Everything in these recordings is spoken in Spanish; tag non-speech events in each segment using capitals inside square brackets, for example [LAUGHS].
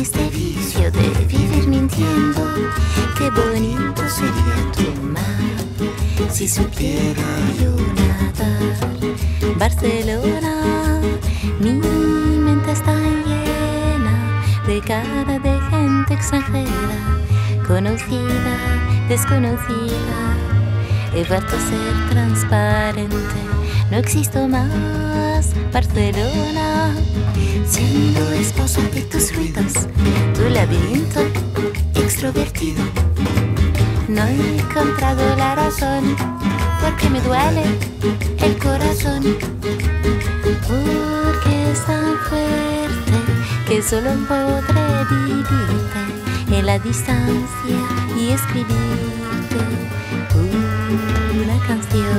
este vicio de vivir mintiendo. Qué bonito sería tu mar si supiera yo nadar. Barcelona, mi mente está llena de cara de gente extranjera, conocida, desconocida. He vuelto a ser transparente, no existo más. Barcelona, siendo esposa de tus ruidos, laberinto extrovertido. No he encontrado la razón, porque me duele el corazón, porque es tan fuerte que solo podré vivirte en la distancia y escribirte una canción.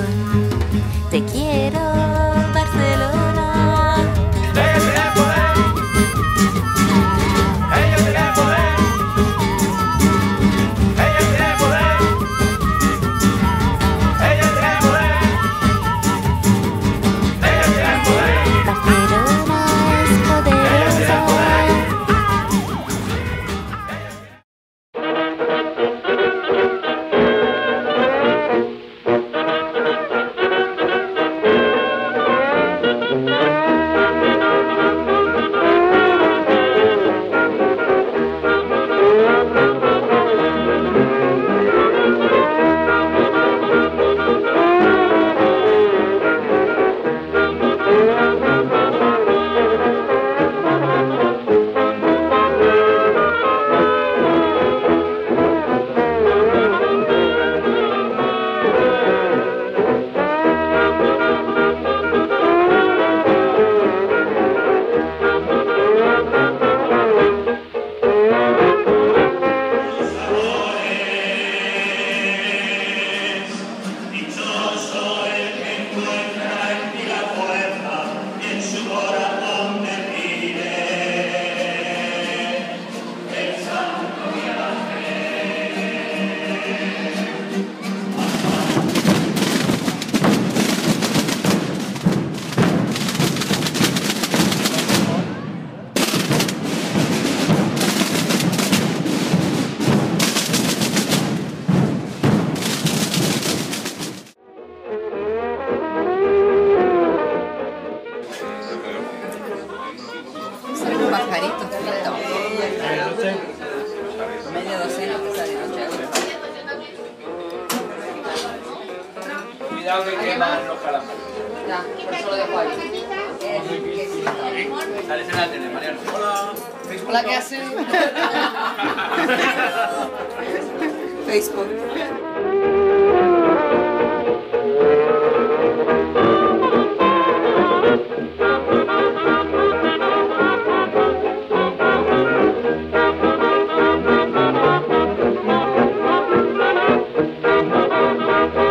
Cuidado que queman los calamares. Ya, por eso lo dejo ahí. Sales en la tele, Mariano. Hola. Hola, ¿qué hacen? [LAUGHS] Facebook. Aquí, aquí